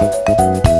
Música